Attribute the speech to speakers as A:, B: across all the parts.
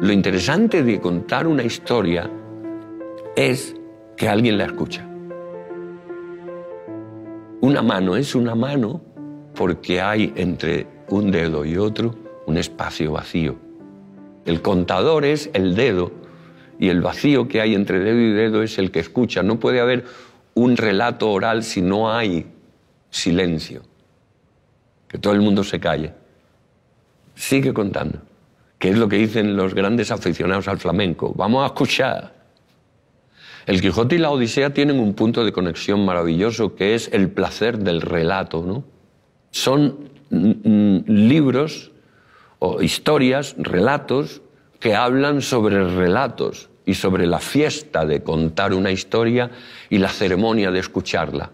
A: Lo interesante de contar una historia es que alguien la escucha. Una mano es una mano porque hay entre un dedo y otro un espacio vacío. El contador es el dedo y el vacío que hay entre dedo y dedo es el que escucha. No puede haber un relato oral si no hay silencio. Que todo el mundo se calle. Sigue contando. Que es lo que dicen los grandes aficionados al flamenco. Vamos a escuchar. El Quijote y la Odisea tienen un punto de conexión maravilloso que es el placer del relato. ¿no? Son mm, mm, libros o historias, relatos, que hablan sobre relatos y sobre la fiesta de contar una historia y la ceremonia de escucharla.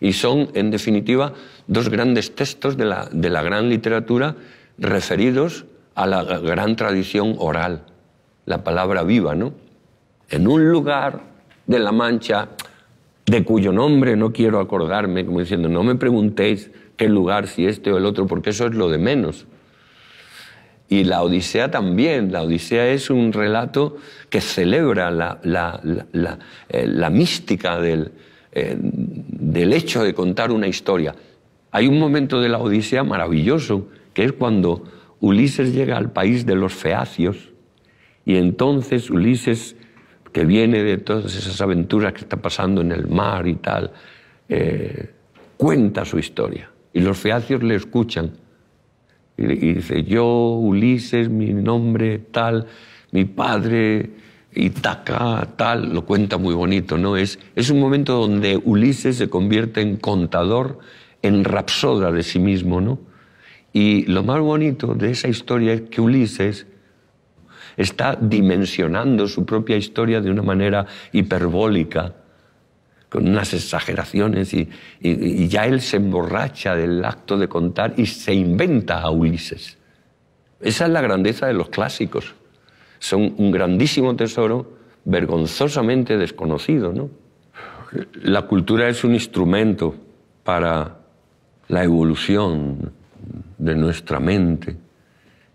A: Y son, en definitiva, dos grandes textos de la, de la gran literatura referidos a la gran tradición oral, la palabra viva, ¿no? En un lugar de La Mancha, de cuyo nombre no quiero acordarme, como diciendo, no me preguntéis qué lugar, si este o el otro, porque eso es lo de menos. Y la Odisea también, la Odisea es un relato que celebra la, la, la, eh, mística del, eh, del hecho de contar una historia. Hay un momento de la Odisea maravilloso, que es cuando Ulises llega al país de los feacios y entonces Ulises que viene de todas esas aventuras que está pasando en el mar y tal, eh, cuenta su historia. Y los feacios le escuchan. Y, dice, yo, Ulises, mi nombre tal, mi padre, Itaca, tal, lo cuenta muy bonito, ¿no? Es, es un momento donde Ulises se convierte en contador, en rapsoda de sí mismo, ¿no? Y lo más bonito de esa historia es que Ulises está dimensionando su propia historia de una manera hiperbólica, con unas exageraciones, y, ya él se emborracha del acto de contar y se inventa a Ulises. Esa es la grandeza de los clásicos. Son un grandísimo tesoro vergonzosamente desconocido. ¿no? La cultura es un instrumento para la evolución de nuestra mente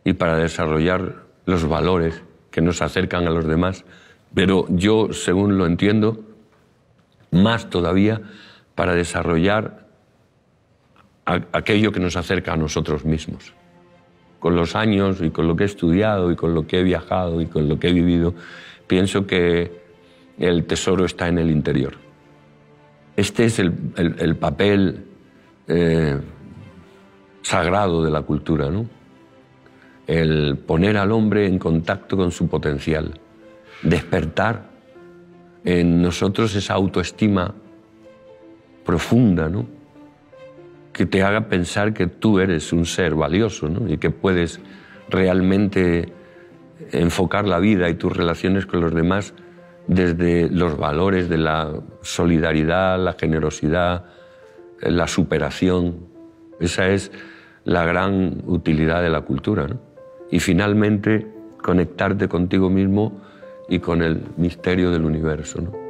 A: y para desarrollar los valores que nos acercan a los demás, pero yo, según lo entiendo, más todavía para desarrollar aquello que nos acerca a nosotros mismos. Con los años y con lo que he estudiado y con lo que he viajado y con lo que he vivido, pienso que el tesoro está en el interior. Este es el, papel eh, sagrado de la cultura, ¿no? el poner al hombre en contacto con su potencial, despertar en nosotros esa autoestima profunda, ¿no? que te haga pensar que tú eres un ser valioso ¿no? y que puedes realmente enfocar la vida y tus relaciones con los demás desde los valores de la solidaridad, la generosidad, la superación. Esa es la gran utilidad de la cultura. y finalmente conectarte contigo mismo y con el misterio del universo.